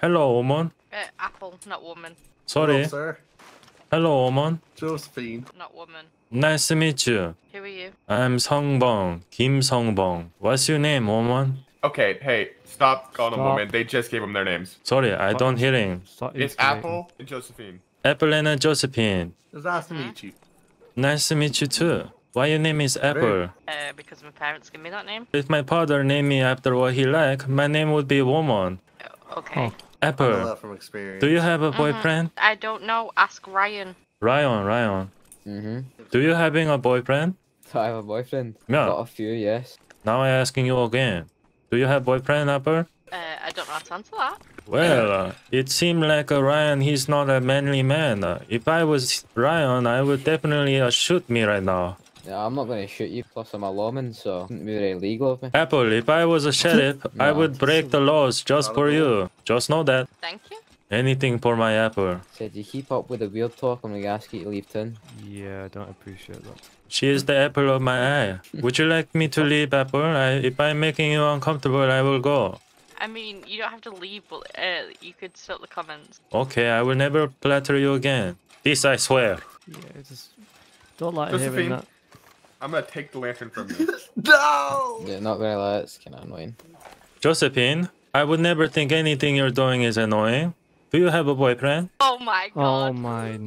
Hello, woman. Uh, apple, not woman. Sorry. Hello, sir. Hello, woman. Josephine. Not woman. Nice to meet you. Who are you? I'm Sungbung, Kim Sungbung. What's your name, woman? Okay, hey, stop calling them Stop. women. They just gave them their names. Sorry, I don't hear him. Start It's instigating. Apple and Josephine. Apple and Josephine. It's nice to meet you. Nice to meet you too. Why your name is Apple? Uh, because my parents give me that name. If my father named me after what he like, my name would be woman. Uh, okay. Oh. I know Apple. that from experience. Do you have a boyfriend? I don't know. Ask Ryan. Ryan, Ryan. Mm-hmm. Do you having a boyfriend? So I have a boyfriend. Yeah. Got a few, yes. Now I'm asking you again. Do you have boyfriend, Apple? Uh, I don't know how to answer that. Well, uh, it seemed like uh, Ryan, he's not a manly man. Uh, if I was Ryan, I would definitely uh, shoot me right now. Yeah, I'm not going to shoot you. Plus, I'm a lawman, so it wouldn't be very legal of me. Apple, if I was a sheriff, I would break the laws just for you. Just know that. Thank you. Anything for my Apple. Said you keep up with the weird talk, I'm going to ask you to leave town. Yeah, I don't appreciate that. She is the apple of my eye. Would you like me to leave, Apple? I, if I'm making you uncomfortable, I will go. I mean, you don't have to leave, but uh, you could stop the comments. Okay, I will never flatter you again. This I swear. Yeah, just don't like hearing Josephine. that. I'm gonna take the lantern from you. No! Yeah, not going to lie, it's kind of annoying. Josephine, I would never think anything you're doing is annoying. Do you have a boyfriend? Oh my god. Oh my.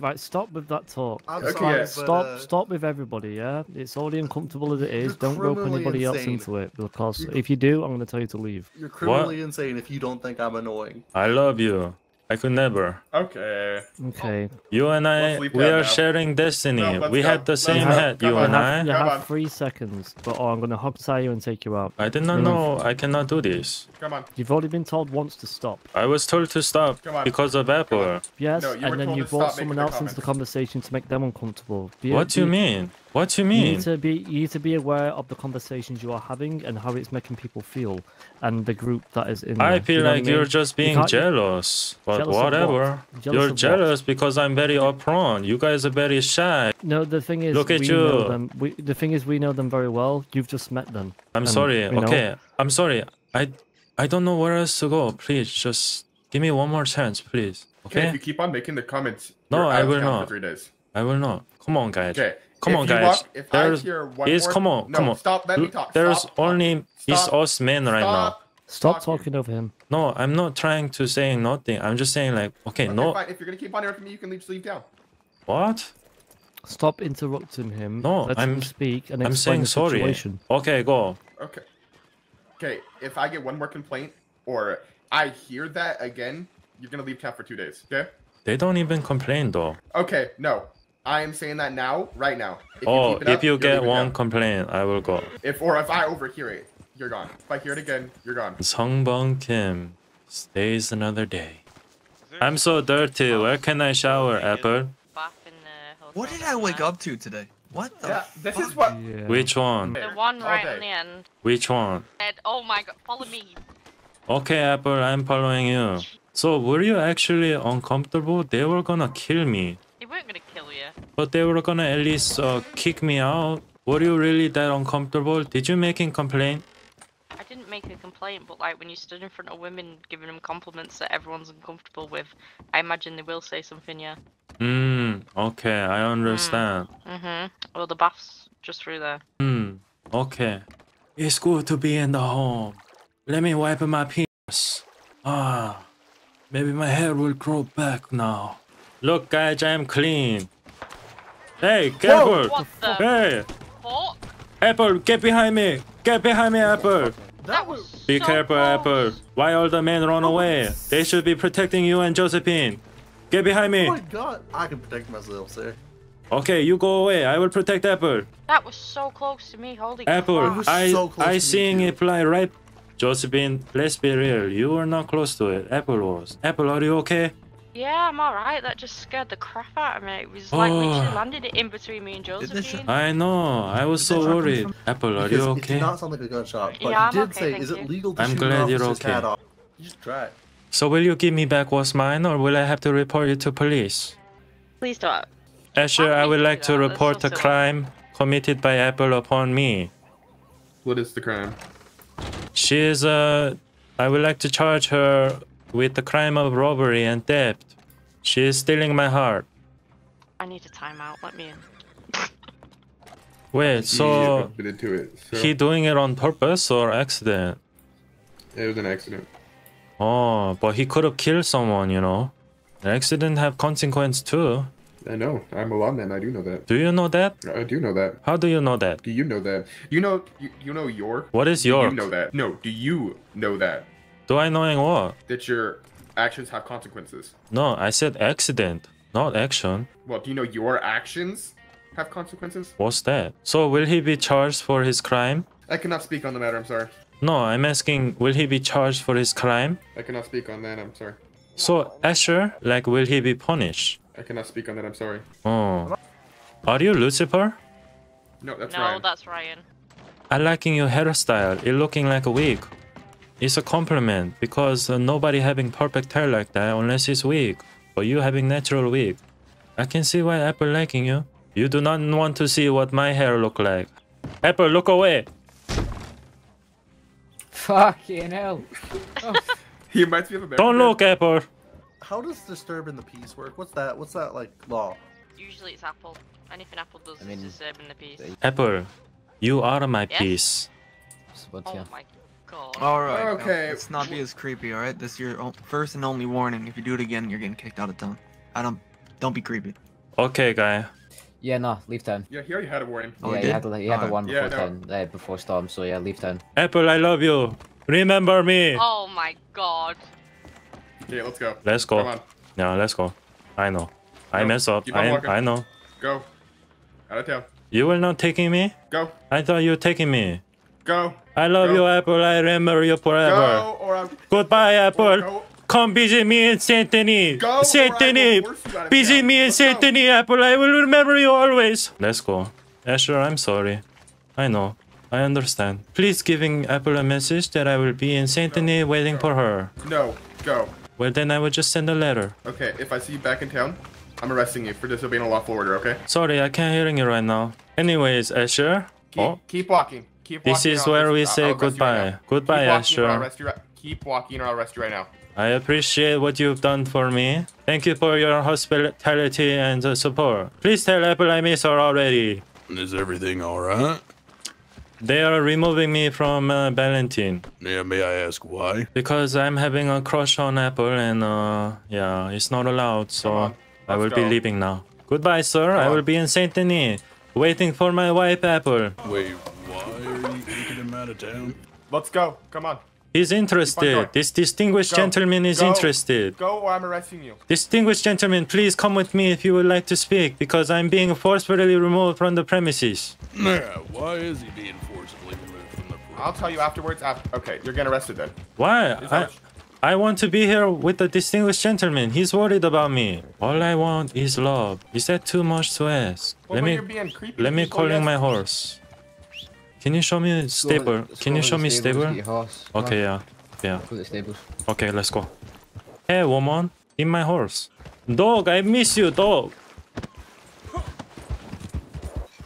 Right, stop with that talk. I'm Okay, sorry, yeah. but, Stop, uh, stop with everybody, yeah? It's already uncomfortable as it is. Don't rope criminally anybody else into it because if you do, I'm going to tell you to leave. You're criminally insane if you don't think I'm annoying. I love you. I could never. Okay. Okay. You and I, Let's we are now. sharing destiny. No, we go. had the Let's same go. hat, you on. and I. you have three seconds, but or I'm going to hog tie you and take you out. I did not Mm. know I cannot do this. Come on. You've already been told once to stop. I was told to stop because of Apple. Yes, No, and then you brought stop making someone the else into the conversation to make them uncomfortable. Be, What do you mean? What do you You mean? need to be you need to be aware of the conversations you are having and how it's making people feel, and the group that is in. I there. feel You know like I mean? you're just being can't- jealous. But Jealous of what? whatever. Jealous You're of what? jealous because I'm very upfront. You guys are very shy. No, the thing is, Look at we know you. them. We, the thing is, we know them very well. You've just met them. I'm And, sorry. you know, Okay. I'm sorry. I I don't know where else to go. Please just give me one more chance, please. Okay. If you keep on making the comments, No, I will not. Three days. I will not. Come on, guys. Okay. Come if on, guys. Walk, if I There's hear one is more, come on, no, come on. Stop. Let me talk. There's Stop only it's Stop. us men right now. Stop. Stop talking. talking over him. No, I'm not trying to say nothing. I'm just saying like, okay, Okay, no, fine. If you're gonna keep on interrupting me, you can leave, just leave down. what? Stop interrupting him. No, Let I'm- him speak and I'm saying sorry. situation. Okay, go. Okay. Okay. If I get one more complaint or I hear that again, you're gonna leave town for two days. Okay. They don't even complain though. Okay. No. I am saying that now, right now. If oh, keep it if up, you get one town. complaint, I will go. if or if I overhear it, you're gone. If I hear it again, you're gone. Sungbung Kim stays another day. I'm so dirty. Where can I shower, Apple? Bath in the hotel What did I wake up to today? What the? Yeah. This is what. Yeah. Which one? The one All right day. on the end. Which one? Said, oh my god, follow me. Okay, Apple, I'm following you. So, were you actually uncomfortable? They were gonna kill me, They weren't gonna kill you. But they were gonna at least uh, kick me out. Were you really that uncomfortable? Did you making complaint? I didn't make a complaint, but like when you stood in front of women giving them compliments that everyone's uncomfortable with, I imagine they will say something, yeah. Hmm. Okay, I understand. Mm-hmm. Well, the bath's just through there. Hmm. Okay. It's good to be in the home. Let me wipe my penis. Ah. Maybe my hair will grow back now. Look, guys, I'm clean. Hey, careful! What the Hey, fuck? Apple, get behind me! Get behind me, Apple! That was Be so careful, close. Apple. Why all the men run away? They should be protecting you and Josephine. Get behind me! Oh my god, I can protect myself, sir. Okay, you go away. I will protect Apple. That was so close to me. Holy Apple, crap. was I so close I to me seeing it fly right. Josephine, let's be real. You were not close to it. Apple was. Apple, are you okay? Yeah, I'm alright. That just scared the crap out of me. It was like literally Oh. landed it in between me and this Josephine. I know. I was so worried. from- Apple, are Because you It okay? did not sound like a gunshot, but Yeah, he did okay, say, thank "Is it legal to I'm shoot glad an you're okay. off?" You just try it. So will you give me back what's mine, or will I have to report you to police? Please don't. Asher, Why I would would like to that? Report a silly. crime committed by Apple upon me. What is the crime? She is uh I would like to charge her with the crime of robbery and theft. She is stealing my heart. I need a timeout. Let me in. Wait, so been into it. So he doing it on purpose or accident? it was an accident. Oh, but he could have killed someone, you know. An Accident have consequence too. I know. I'm a lawman. I do know that. Do you know that? I do know that. How do you know that? Do you know that? You know. You, you know York. What is Do York? You know that. No. Do you know that Do I knowing what? that your actions have consequences? No, I said accident, not action. Well, do you know your actions have consequences? What's that? So will he be charged for his crime? I cannot speak on the matter. I'm sorry. No, I'm asking, will he be charged for his crime? I cannot speak on that. I'm sorry. So Asher, like, will he be punished? I cannot speak on that. I'm sorry. Oh, are you Lucifer? No, that's no, Ryan. that's Ryan. I liking your hairstyle. It looking like a wig. It's a compliment because uh, nobody having perfect hair like that unless it's wig. But you having natural wig. I can see why Apple liking you. You do not want to see what my hair look like. Apple, look away. Fucking hell. He reminds me of a. Don't look, Apple. How does disturbing the peace work? What's that? What's that like law? Usually it's Apple. Anything Apple does I mean, is disturbing the peace. Apple, you are my Yes? piece. But Oh yeah. my god. Alright. now, Okay. Let's not be as creepy, alright? This is your first and only warning. If you do it again, you're getting kicked out of town. I don't. Don't be creepy. Okay, guy. Yeah, no, leave town. Yeah, he already had a warning. Oh, yeah, he he had, the, he had the Alright. one before Yeah, no. town, uh, before storm. So yeah, leave town. Apple, I love you. Remember me. Oh my god. Yeah, let's go. Let's Come go. on, Yeah, let's go. I know. I No, mess up. I, walking. I know. go. Out of town. You will not taking me? Go. I thought you were taking me. Go. I love Go. you, Apple. I remember you forever. Go. Or I'm. Goodbye, Apple. Go. Come visit me in Saint Denis. Go, Denis. force you out of Visit me in Let's Saint go. Denis, Apple. I will remember you always. Let's go. Asher, I'm sorry. I know. I understand. Please giving Apple a message that I will be in Saint Denis waiting for her. No. Go. Well, then I will just send a letter. Okay. If I see you back in town, I'm arresting you for disobeying a lawful order. Okay. Sorry, I can't hearing you right now. Anyways, Asher. Keep, Oh, keep walking. Keep this is where arrest- we I'll say right goodbye. Goodbye, keep I'll Asher. arrest you right- Keep walking or I'll arrest you right now. I appreciate what you've done for me. Thank you for your hospitality and support. Please tell Apple I miss her already. Is everything all right? They are removing me from uh, Valentine Yeah, may I ask why? because I'm having a crush on Apple and uh, yeah, it's not allowed. So I will let's be leaving now. Goodbye, sir. I on. will be in Saint Denis, waiting for my wife Apple. Wait, why are you kicking him out of town? Let's go. Come on. He's interested. This distinguished Go. gentleman is Go. interested. Go or I'm arresting you. Distinguished gentleman, please come with me if you would like to speak, because I'm being forcefully removed from the premises. Yeah, why is he being forcibly removed from the premises? I'll tell you afterwards. After, okay, you're getting arrested then. Why? I, I want to be here with the distinguished gentleman. He's worried about me. All I want is love. Is that too much to ask? Well, let me you're being creepy, let me just go calling yes. my horse. Can you show me a stable? Can you show me stable? Okay, yeah, yeah. Go to the stables. Okay, let's go. Hey, woman, in my horse. Dog, I miss you, dog.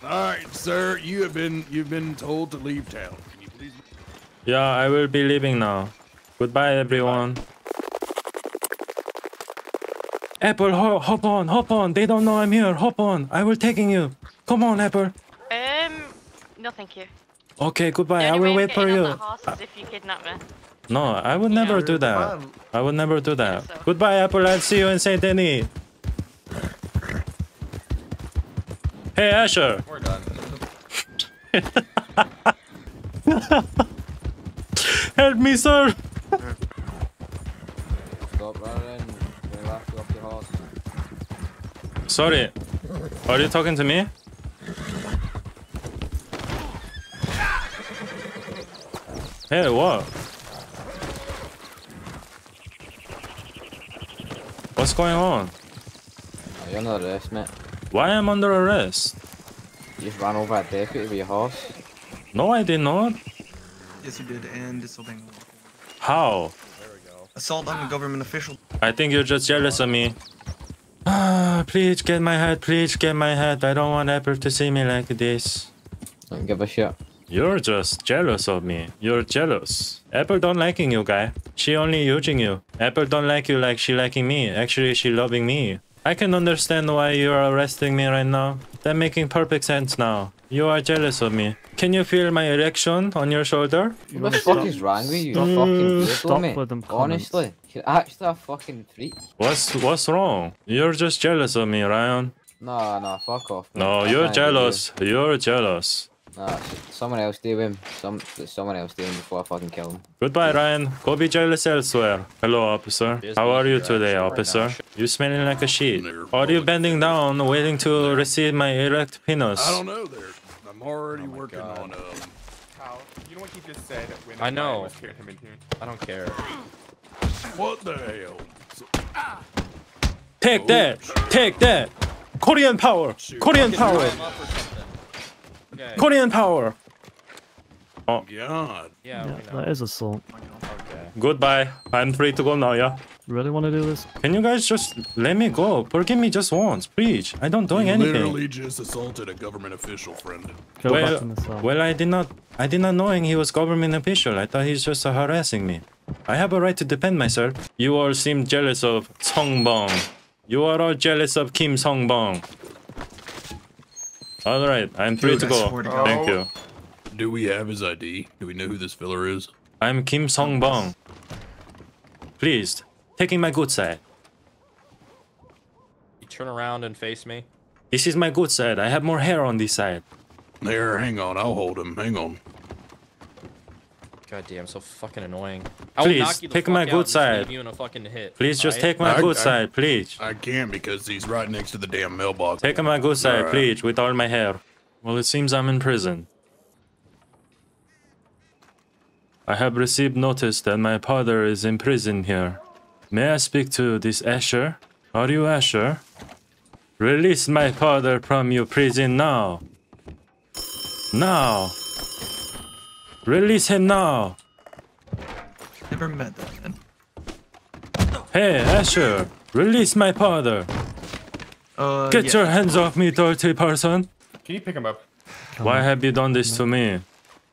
All right, sir, you have been you've been told to leave town. Can you please? Yeah, I will be leaving now. Goodbye, everyone. Apple, ho- hop on, hop on. They don't know I'm here. Hop on. I will taking you. Come on, Apple. Um, no thank you. Okay, goodbye. I will wait for you. that horse is if you kidnap me. No, I would never do that. Fine. I would never do that. so. Goodbye, Apple. I'll see you in Saint Denis. Hey, Asher. We're done. Help me, sir. Stop running. You're have to off your horse. Sorry. Are you talking to me? Hey, what? What's going on? Oh, you're under arrest, mate. Why am under arrest? You just ran over a deputy with your horse. No, I did not. Yes, you did, and disobeying the law. How? Assault on a government official. I think you're just jealous of me. Ah, please get my head, Please get my head. I don't want Apple to see me like this. Don't give a shit. You're just jealous of me. You're jealous. Apple don't liking you, guy. She only using you. Apple don't like you like she liking me. Actually, she loving me. I can understand why you are arresting me right now. That making perfect sense now. You are jealous of me. Can you feel my erection on your shoulder? You What the fuck is wrong with you? stop- You're mm, fucking stop mate. with them comments. Honestly, you're actually a fucking freak. What's what's wrong? You're just jealous of me, Ryan. No, no, fuck off. mate. No, you're can't do jealous. You're jealous. You. Nah, someone else do him. Some, someone else do him before I fucking kill him. Goodbye, Ryan. Go be jealous elsewhere. Hello, officer. How are you today, officer? You smelling like a shit. Are you bending down, waiting to receive my erect penis? I don't know there. I'm already working God. on um How? You know what he just said when I know. Was carrying him in here? I don't care. what the hell? So, Take that! Take that! Korean power! Korean power! Okay. Korean power! Oh god. Yeah, Yeah, that is assault. Okay. Goodbye. I'm free to go now, yeah? Really want to do this? Can you guys just let me go? Forgive me just once, please. I don't doing you anything. literally just assaulted a government official, friend. Go Well, back in the cell. well, I did not. I did not knowing he was government official. I thought he's just uh, harassing me. I have a right to defend myself. You all seem jealous of Sung Bung. You are all jealous of Kim Sung Bung. All right, I'm free Dude, to go. to Thank you. Do we have his ID? Do we know who this filler is? I'm Kim Sung Bung. Please, taking my good side. You turn around and face me. This is my good side. I have more hair on this side. There, hang on, I'll hold him. Hang on. God damn, so fucking annoying. I Please, knock you take my good side. you in a fucking hit. Please just alright? take my I- good I- side, please. I can't because he's right next to the damn mailbox. Take my good side, Alright. please, with all my hair. Well, it seems I'm in prison. I have received notice that my father is in prison here. May I speak to this Asher? Are you Asher? Release my father from your prison now. Now. Release him now. Never met that man. Hey, Asher. Release my father. Uh, Get yeah. your hands off me, dirty person. Can you pick him up? Why have you done this to me?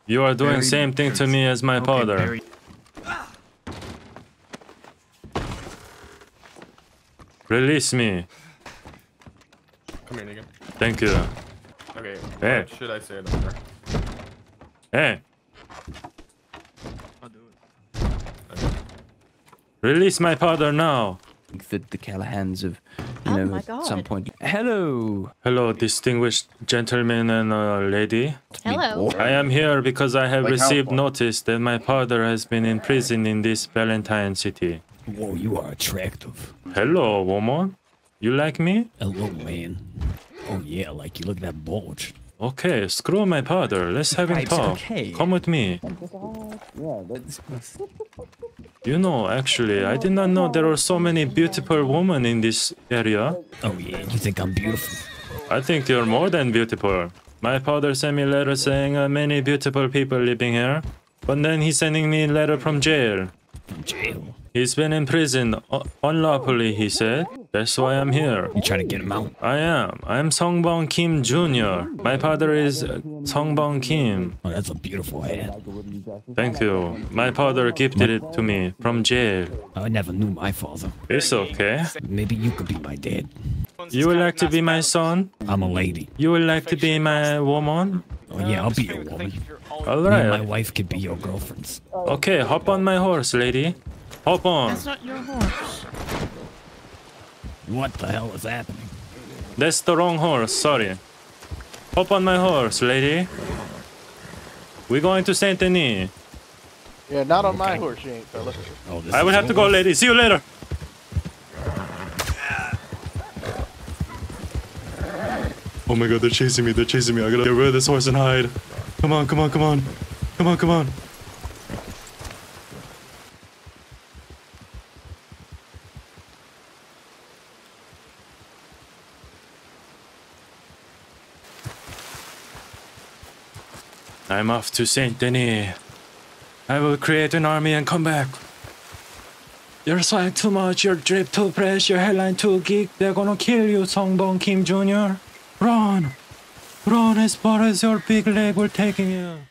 You are doing Very same thing to me as my Okay, father. Barry. Release me. Come here, nigga. Thank you. Okay. Hey. What should I say to her? Hey, I'll do it. Release my father now. the, the Callahans of, you Oh know, my at some point. Hello. Hello, distinguished gentlemen and uh, lady. Hello. I am here because I have Like received far? notice that my father has been in prison in this Valentine city. Whoa, you are attractive. Hello, woman. You like me? Hello, man. Oh yeah, like you look at that bulge. Okay, screw my father. Let's have him talk. okay. Come with me. You know, actually, I did not know there are so many beautiful women in this area. Oh yeah, you think I'm beautiful? I think you're more than beautiful. My father sent me a letter saying uh, many beautiful people living here, but then he's sending me a letter from jail. From jail. He's been in prison unlawfully, he said. That's why I'm here. You trying to get him out? I am. I'm Sungbung Kim Jr. My father is uh, Sungbung Kim. Oh, that's a beautiful hat. Thank you. My father gifted it to me from jail. I never knew my father. It's okay. Maybe you could be my dad. You would like to be my son? I'm a lady. You would like to be my woman? Oh yeah, I'll be your woman. All right. Me my wife could be your girlfriends. Okay, hop on my horse, lady. Hop on. That's not your horse. What the hell is happening? That's the wrong horse, sorry. Hop on my horse, lady. We're going to Saint Denis. Yeah, not on my horse, you ain't, fella. Oh, I will have to go, lady. See you later. Oh my god, they're chasing me. They're chasing me. I gotta get rid of this horse and hide. Come on, come on, come on. Come on, come on. I'm off to Saint Denis. I will create an army and come back. You're swag too much, your drip too fresh, your headline too geek. They're gonna kill you, Sungbung Kim Jr. Run! Run as far as your big leg will take you.